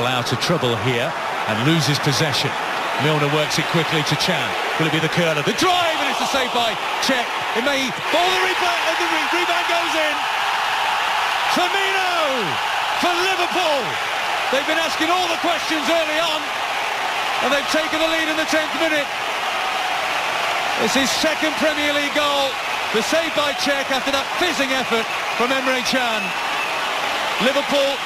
Liverpool out of trouble here and loses possession. Milner works it quickly to Can. Will it be the curler? The drive, and it's a save by Cech. It may ball the rebound, and the re- rebound goes in. Firmino for Liverpool. They've been asking all the questions early on, and they've taken the lead in the 10th minute. It's his second Premier League goal. The save by Cech after that fizzing effort from Emre Can. Liverpool